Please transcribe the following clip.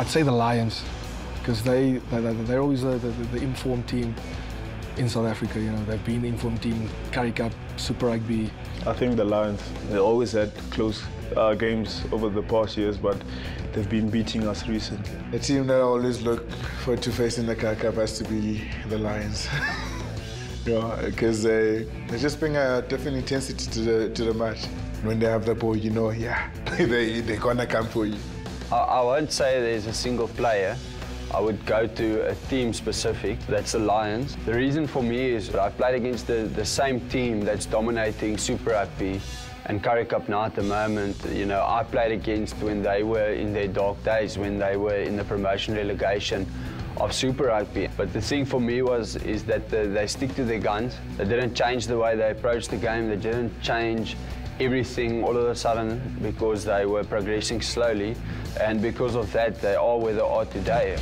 I'd say the Lions, because they, they, they're always the, the, the informed team in South Africa. You know, they've been the informed team, Currie Cup, Super Rugby. I think the Lions, they always had close uh, games over the past years, but they've been beating us recently. The team that I always look forward to facing the Currie Cup has to be the Lions. you know, because they, they just bring a different intensity to the, to the match. When they have the ball, you know, yeah, they, they're gonna come for you. I, won't say there's a single player. I would go to a team specific, that's the Lions. The reason for me is that I've played against the, the same team that's dominating Super Rugby and Currie Cup now at the moment, you know, I played against when they were in their dark days, when they were in the promotion relegation of Super Rugby. But the thing for me was is that the, they stick to their guns. They didn't change the way they approached the game. They didn't change everything all of a sudden because they were progressing slowly. And because of that, they are where they are today.